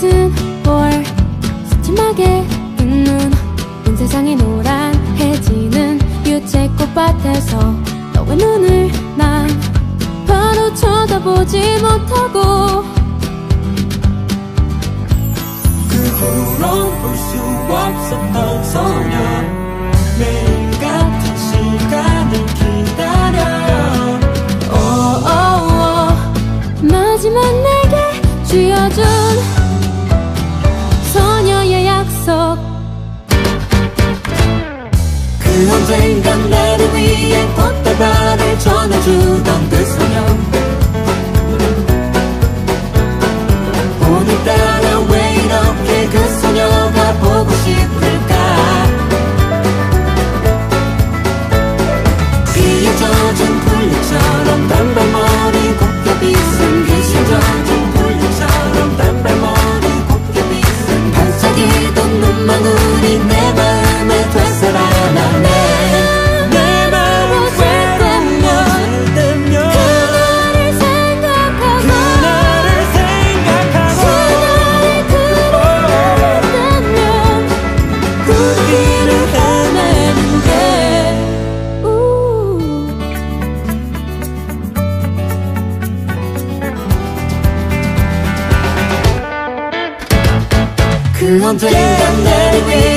같은 4월 소침하게 있는 온 세상이 노란해지는 유채 꽃밭에서 너의 눈을 난 바로 쳐다보지 못하고 그 후로 볼수 없었던 소년. 매일 같은 시간을 기다려. 오오오 마지막 내게 쥐어줘 그 언젠간 나를